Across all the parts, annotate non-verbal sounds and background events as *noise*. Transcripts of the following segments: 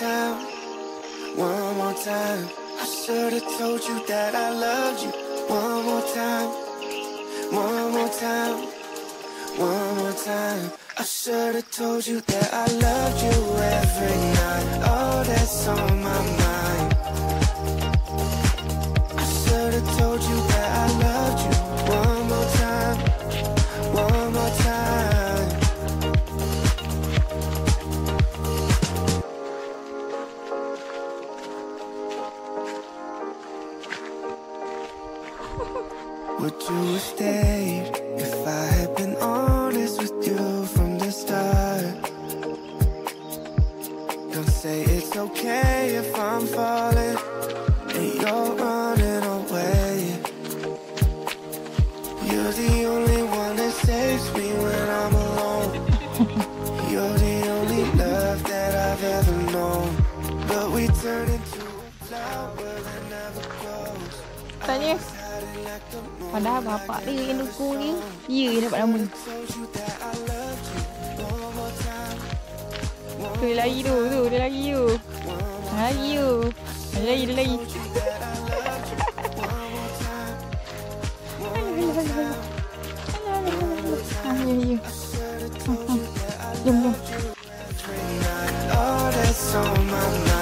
time, one more time. I should have told you that I loved you one more time, one more time, one more time. I should have told you that I loved you every night. Oh, that's on my mind. I should have told you Would you have stayed if I had been honest with you from the start? Don't say it's okay if I'm falling and you're running away. You're the only Padahal bapak dia yang duku ni. Ya, dia dapat nama. Told you that I loved you one more time. Tu dia lagi tu. Tu dia lagi tu. Lagi tu. Dia lagi, dia lagi. *laughs* Jom, jom. That's on my mind.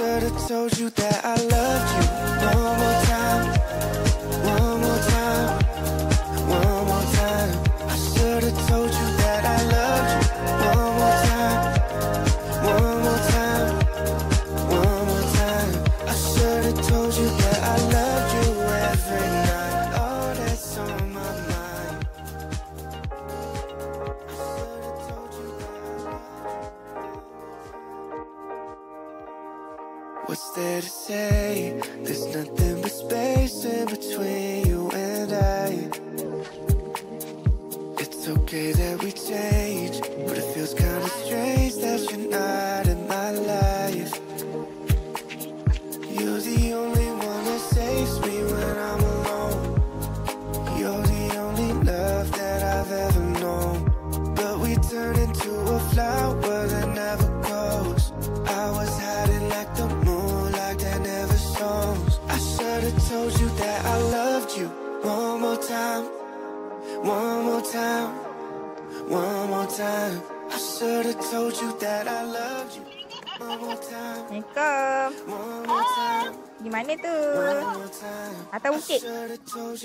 I should have told you that I loved you. One more There to say? There's nothing but space in between you and I. It's okay that we change, I you one more time, one more time, one more time. I should have told you that I loved you one more time, Assalamualaikum. one more time, Di mana tu? one more time. Atas bukit. Should have told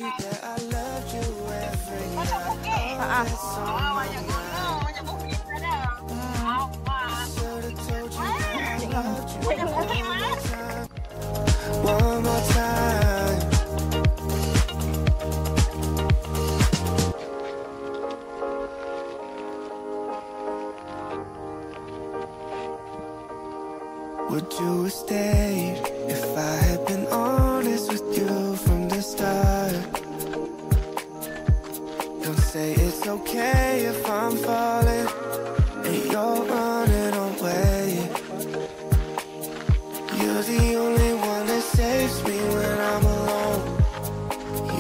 okay if I'm falling and you're running away. You're the only one that saves me when I'm alone.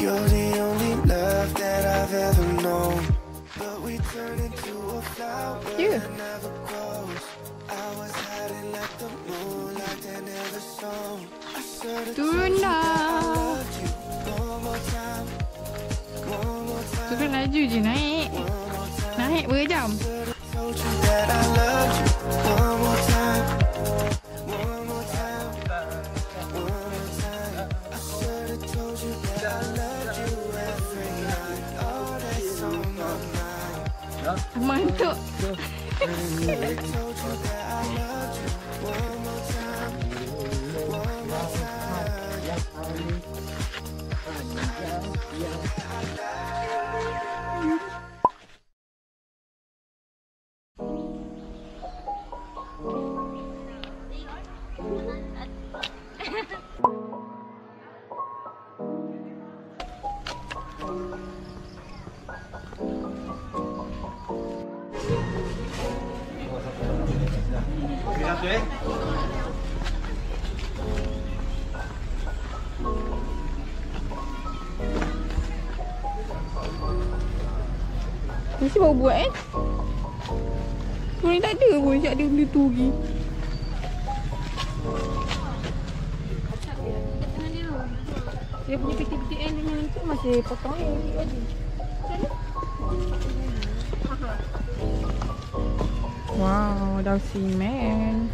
You're the only love that I've ever known. But we turn into a flower Yeah. that never grows. I was hiding like the moonlight that never shone. I should have laju je naik. Naik berjam Mantuk *laughs* Mesti baru buat eh. Ni tak ada pun cak ada benda tu lagi. Dia punya piti-piti end dengan tu masih potong lagi. Wow, dah simen.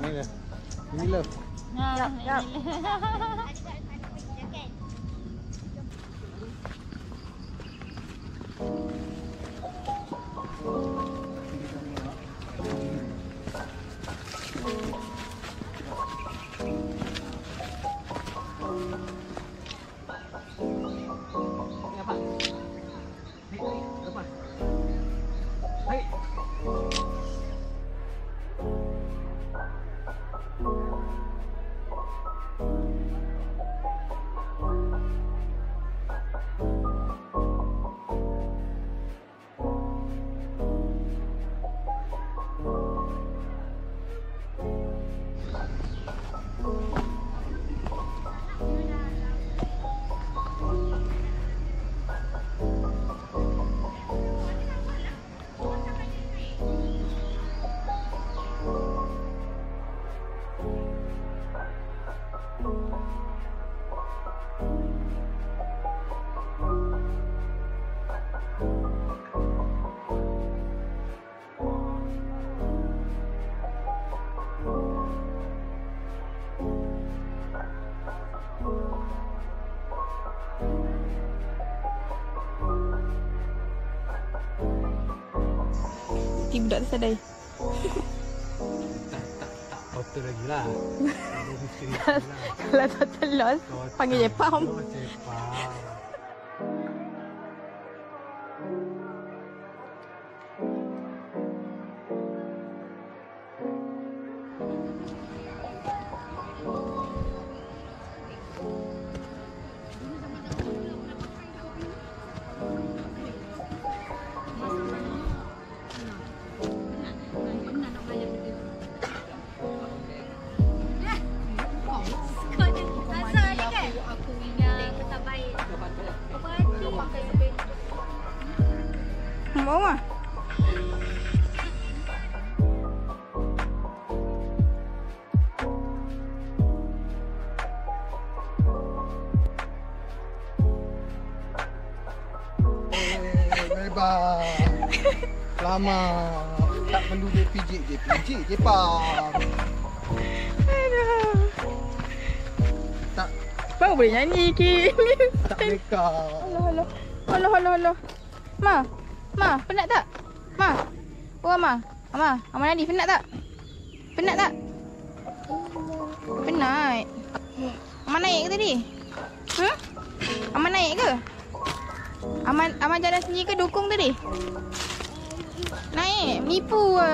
Ini lah. Ini lah. Jap, jap. *laughs* Tiba budak tersadai. Hotel lagi lah. Lah. Kalau total loss, panggil je pam. Lama. Tak perlu dia pijik je pijik je Aduh Tak. Baru boleh nyanyi ke Tak *laughs* reka Alah alah Alah alah alah Ma Ma penat tak? Ma. Oh, Ma. Ma, Amal Nadi penat tak? Penat tak? Penat. Amal naik ke tadi? Hmm? Amal naik ke? Amal, Amal jalan sendiri ke dukung tadi? Naik. Menipu ke?